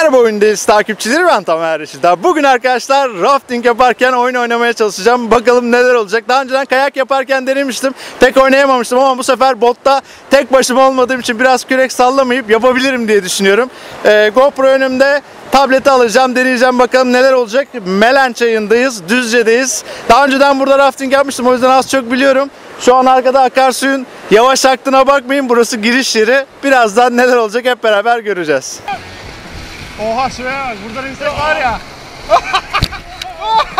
Merhaba oyundayız takipçileri ben Tamer Reşit'ten. Bugün arkadaşlar rafting yaparken oyun oynamaya çalışacağım. Bakalım neler olacak. Daha önceden kayak yaparken denemiştim. Pek oynayamamıştım ama bu sefer botta tek başıma olmadığım için biraz kürek sallamayıp yapabilirim diye düşünüyorum. Ee, GoPro önümde tableti alacağım, deneyeceğim bakalım neler olacak. Melen çayındayız, Düzce'deyiz. Daha önceden burada rafting yapmıştım o yüzden az çok biliyorum. Şu an arkada akarsuyun yavaş aktığına bakmayın. Burası giriş yeri. Birazdan neler olacak hep beraber göreceğiz. Oha şuraya bak buradan insek var ya.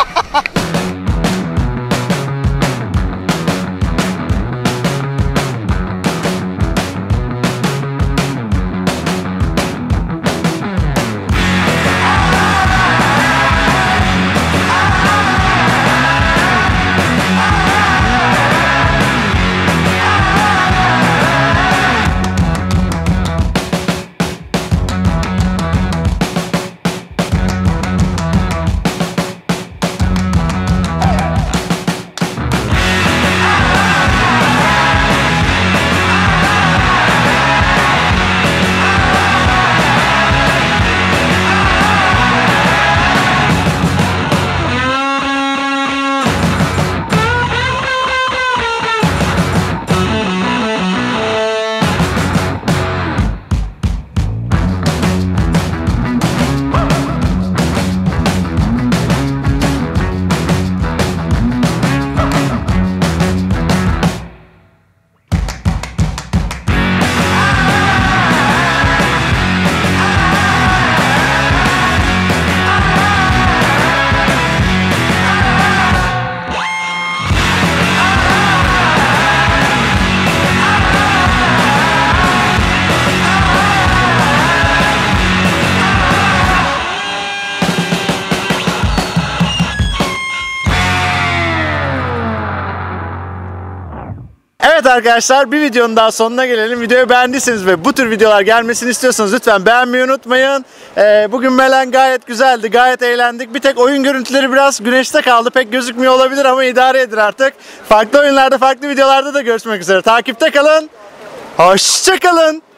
arkadaşlar bir videonun daha sonuna gelelim. Videoyu beğendiyseniz ve bu tür videolar gelmesini istiyorsanız lütfen beğenmeyi unutmayın. Ee, bugün Melen gayet güzeldi. Gayet eğlendik. Bir tek oyun görüntüleri biraz güneşte kaldı. Pek gözükmüyor olabilir ama idare edin artık. Farklı oyunlarda farklı videolarda da görüşmek üzere. Takipte kalın. Hoşçakalın.